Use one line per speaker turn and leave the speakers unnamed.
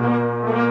Música